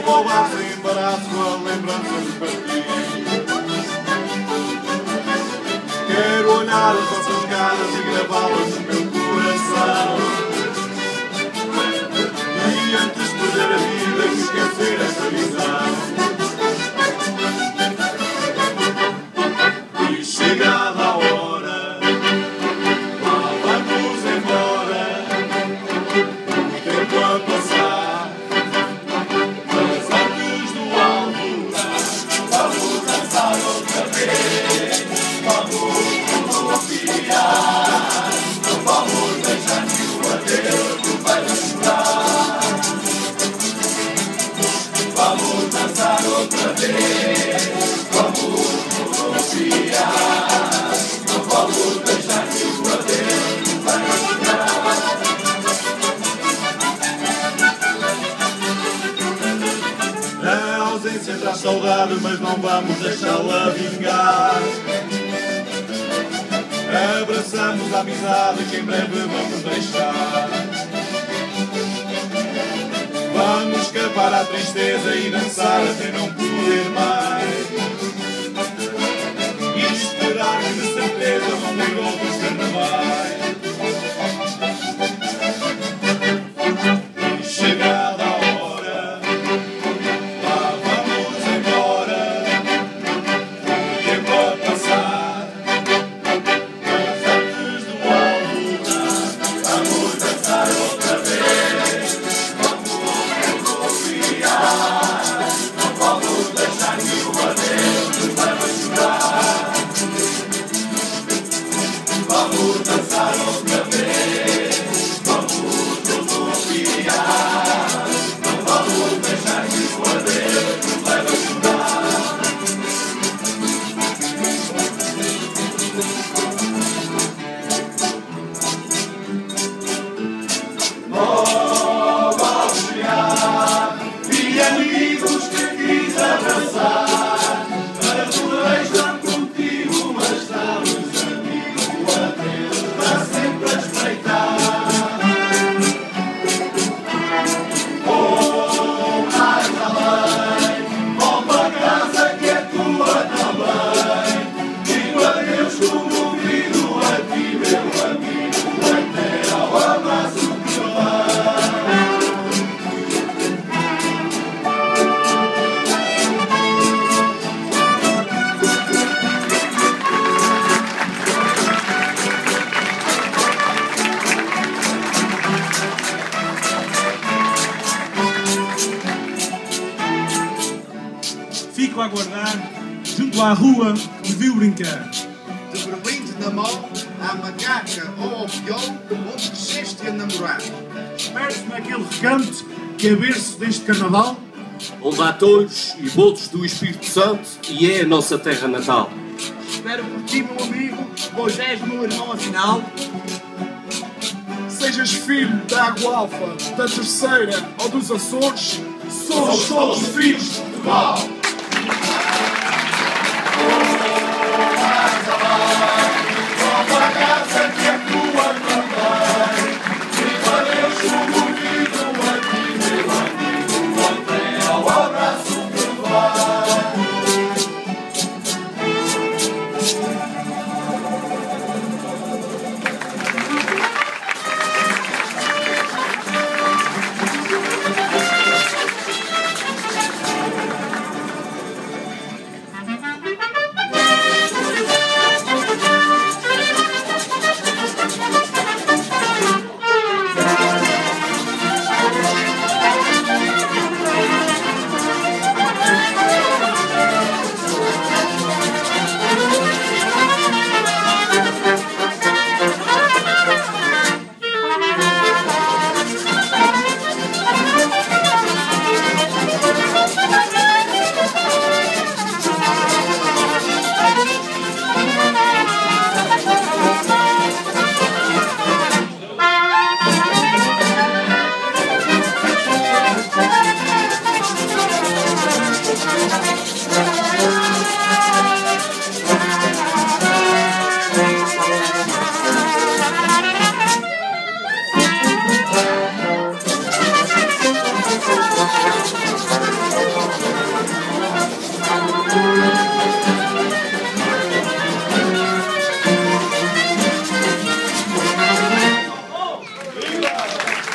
embaraço a lembrança de partir. Quero olhar as vossas caras e gravá-las no meu coração. Saudade, mas não vamos deixá-la vingar. Abraçamos a amizade que em breve vamos deixar. Vamos escapar à tristeza e dançar até não poder mais. Aguardar junto à rua que me viu brincar. De berlinde na mão, à macaca ou ao piol, onde cresceste a namorar. Espero-te naquele recanto que é berço deste carnaval. onde há touros e bolos do Espírito Santo e é a nossa terra natal. Espero por ti, meu amigo, pois és meu irmão afinal. Sejas filho da Água Alfa, da Terceira ou dos Açores, somos todos filhos de Portugal.